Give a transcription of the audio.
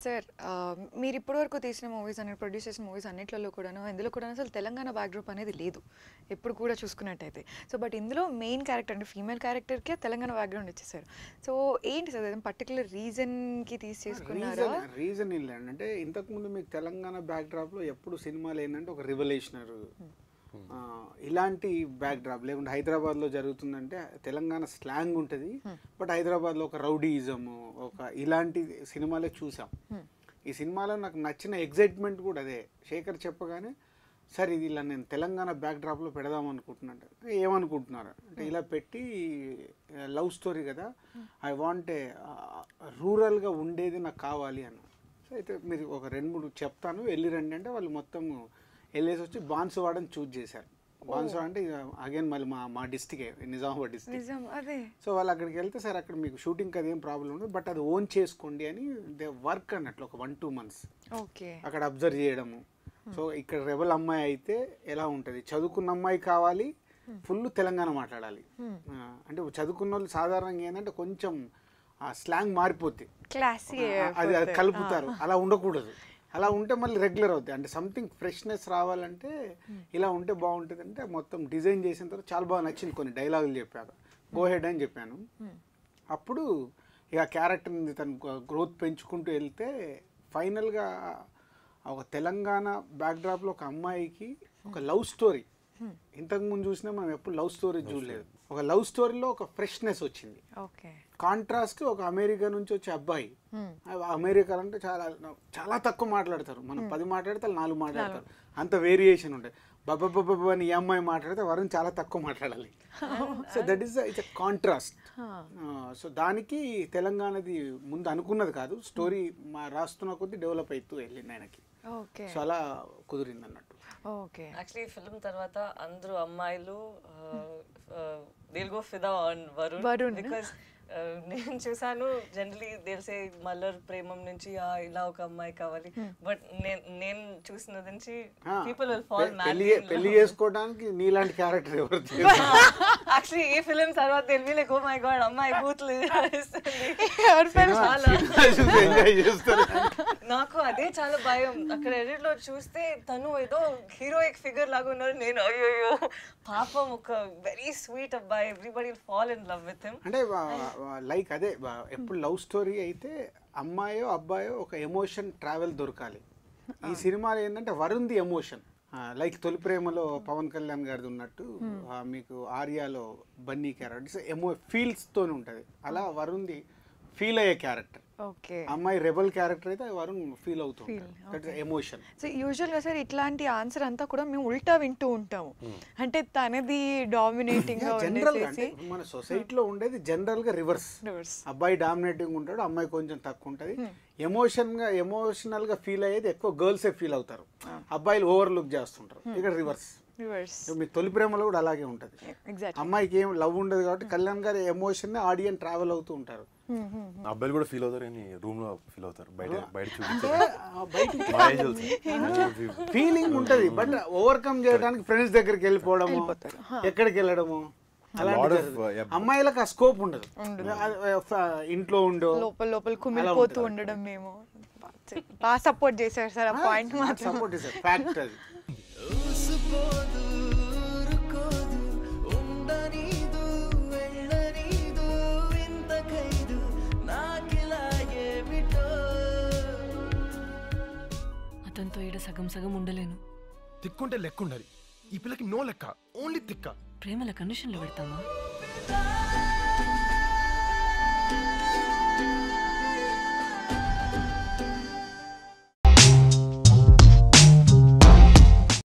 Sir మీరు ఇప్పటివరకు తీసిన మూవీస్ అని ప్రొడ్యూస్ చేసిన మూవీస్ అన్నిట్లలో కూడాను ఇందులో కూడా అసలు తెలంగాణ బ్యాక్డ్రాప్ అనేది లేదు. ఎప్పుడు కూడా చూసుకున్నట్టయితే. సో బట్ ఇందులో మెయిన్ క్యారెక్టర్ అంటే ఫీమేల్ క్యారెక్టర్కే తెలంగాణ బ్యాక్గ్రౌండ్ ఇచ్చేసారు సో ఏంటి సార్ పర్టికులర్ రీజన్కి తీసి చేసుకున్నారా రీజన్ ఏంటంటే అంటే ఇంతకుముందు మీకు తెలంగాణ బ్యాక్డ్రాప్లో ఎప్పుడు సినిమాలు ఏంటంటే ఒక రివల్యూషనర్ ఇలాంటి బ్యాక్డ్రాప్ లేకుంటే హైదరాబాద్లో జరుగుతుందంటే తెలంగాణ స్లాంగ్ ఉంటుంది. బట్ హైదరాబాద్లో ఒక రౌడీయిజం ఒక ఇలాంటి సినిమాలే చూసాం. ఈ సినిమాలో నాకు నచ్చిన ఎగ్జైట్మెంట్ కూడా అదే. శేఖర్ చెప్పగానే సార్ ఇది ఇలా నేను తెలంగాణ బ్యాక్డ్రాప్లో పెడదాం అనుకుంటున్నాను ఏమనుకుంటున్నారు? అంటే ఇలా పెట్టి లవ్ స్టోరీ కదా. ఐ వాంట్ రూరల్గా ఉండేది నాకు కావాలి అన్న. సో అయితే మీరు ఒక రెండు మూడు చెప్తాను వెళ్ళి రండి అంటే వాళ్ళు మొత్తం వెళ్ళేసి వచ్చి బాన్సువాడని చూజ్ చేశారు. బాన్సువాడ అంటే అగైన్ మళ్ళీ మా మా డిస్టికే నిజామాబాద్ డిస్టిక్. సో వాళ్ళు అక్కడికి వెళ్తే సార్ అక్కడ మీకు షూటింగ్ అది ఏం ప్రాబ్లం ఉండదు బట్ అది ఓన్ చేసుకోండి అని దే వర్క్ అన్నట్లు ఒక వన్ టూ మంత్స్. ఓకే. అక్కడ అబ్జర్వ్ చేయడము. సో ఇక్కడ రెబల్ అమ్మాయి అయితే ఎలా ఉంటుంది? చదువుకున్న అమ్మాయి కావాలి ఫుల్ తెలంగాణ మాట్లాడాలి. ఆ, అంటే చదువుకున్న వాళ్ళు సాధారణంగా ఏంటంటే కొంచెం ఆ స్లాంగ్ మారిపోద్ది. ఆ, అది అది కలుపుతారు. అలా ఉండకూడదు. అలా ఉంటే మళ్ళీ రెగ్యులర్ అవుతాయి. అంటే సంథింగ్ ఫ్రెష్నెస్ రావాలంటే ఇలా ఉంటే బాగుంటుంది అంటే మొత్తం డిజైన్ చేసిన తర్వాత చాలా బాగా నచ్చింది కొన్ని డైలాగులు చెప్పారు. గో హెడ్ అని చెప్పాను. అప్పుడు ఇక క్యారెక్టర్ తను గ్రోత్ పెంచుకుంటూ వెళ్తే ఫైనల్గా ఒక తెలంగాణ బ్యాక్డ్రాప్లో ఒక అమ్మాయికి ఒక లవ్ స్టోరీ ఇంతకు ముందు చూసినా మనం ఎప్పుడు లవ్ స్టోరీ చూడలేదు. ఒక లవ్ స్టోరీలో ఒక ఫ్రెష్నెస్ వచ్చింది. ఓకే. కాంట్రాస్ట్ ఒక అమెరికా నుంచి వచ్చే అబ్బాయి. అమెరికా అంటే చాలా చాలా తక్కువ మాట్లాడతారు. మనం పది మాట్లాడితే నాలుగు మాట్లాడతారు. అంత వేరియేషన్ ఉంటుంది. బబ్బ అని ఈ అమ్మాయి మాట్లాడితే వరుణ్ చాలా తక్కువ మాట్లాడాలి. So that is it's contrast so దానికి తెలంగాణది ముందు అనుకున్నది కాదు. స్టోరీ మా రాస్తున్న కొద్దీ డెవలప్ అవుతూ వెళ్ళింది ఆయనకి. సో అలా కుదిరింది అన్నట్టు ఓకే యాక్చువల్లీ ఫిల్మ్ తర్వాత అందరూ అమ్మాయిలు Dil go Fidaa on Varun Varun. Because నేను చూసాను జనరలీ తెలిసే మల్లర్ ప్రేమం నుంచి "ఆ, ఇలా ఒక అమ్మాయి కావాలి. బట్ నేను నేను చూసిన నుంచి పీపుల్ విల్ ఫాల్ పెళ్ళి పెళ్ళి చేసుకోవడానికి నీలాంటి క్యారెక్టర్ ఎవరు యాక్చువల్లీ ఈ ఫిల్మ్ తర్వాత తెలివి లైక్ ఓ మై గాడ్ అమ్మాయి బూత్లు నాకు అదే చాలా భయం. అక్కడ ఎడిట్లో చూస్తే తను ఏదో హీరోయిక్ ఫిగర్ లాగా ఉన్నారు నేను అయ్యో పాపం ఒక వెరీ స్వీట్ అబ్బాయి. Everybody fall in love with him అంటే లైక్ అదే ఎప్పుడు లవ్ స్టోరీ అయితే అమ్మాయో అబ్బాయో ఒక ఎమోషన్ ట్రావెల్ దొరకాలి. ఈ సినిమాలో ఏంటంటే వరుణ్ది ఎమోషన్ లైక్ తొలి ప్రేమలో పవన్ కళ్యాణ్ గారిది ఉన్నట్టు మీకు ఆర్యాలో బన్నీ క్యారెక్టర్ ఎమో ఫీల్స్ తోనే ఉంటుంది. అలా వరుణ్ది ఫీల్ అయ్యే క్యారెక్టర్ అమ్మాయి రెబల్ క్యారెక్టర్ అయితే వరుణ్ ఫీల్ అవుతూ దట్ ఎమోషన్ సో యూజువల్గా సార్ ఇట్లాంటి ఆన్సర్ అంతా కూడా మేము ఉల్టా వింటూ ఉంటాము. అంటే తనది డామినేటింగ్ గా జనరల్గా మన సొసైటీలో ఉండేది జనరల్గా రివర్స్. అబ్బాయి డామినేటింగ్ ఉంటాడు అమ్మాయి కొంచెం తక్కువ ఉంటుంది. ఎమోషన్గా ఎమోషనల్గా ఫీల్ అయ్యేది ఎక్కువ గర్ల్స్ ఫీల్ అవుతారు. అబ్బాయిలు ఓవర్ లుక్ చేస్తుంటారు ఇక్కడ రివర్స్ రివర్స్ మీ తొలి ప్రేమలో కూడా అలాగే ఉంటుంది. అమ్మాయికి ఏం లవ్ ఉండదు కాబట్టి కళ్యాణ్ గారి ఎమోషన్ ఆడియన్ ట్రావెల్ అవుతూ ఉంటారు. అబ్బాయిలు కూడా ఫీల్ అవుతారు కానీ రూమ్లో ఫీల్ అవుతారు. బయట బయట. ఫీలింగ్ ఉంటది బట్ ఓవర్కమ్ చేయడానికి ఫ్రెండ్స్ దగ్గరికి వెళ్ళిపోవడము ఎక్కడికి వెళ్ళడము uh. అమ్మాయిలకు ఆ స్కోప్ ఉండదు. ఇంట్లో ఉండో లోపల లోపల కుమిలిపోతూ ఉండడం మేము. బాగా సపోర్ట్ చేశారు సార్ ఆ పాయింట్ మాత్రం. సపోర్ట్ ఇస్ ఫ్యాక్ట్ అది. అతనితో ఈడ సగం సగం ఉండలేను. తిక్కుంటే లెక్క ఉండాలి ఈ పిల్లకి నో లెక్క ఓన్లీ తిక్క. ప్రేమల కండిషన్లో పెడతామా?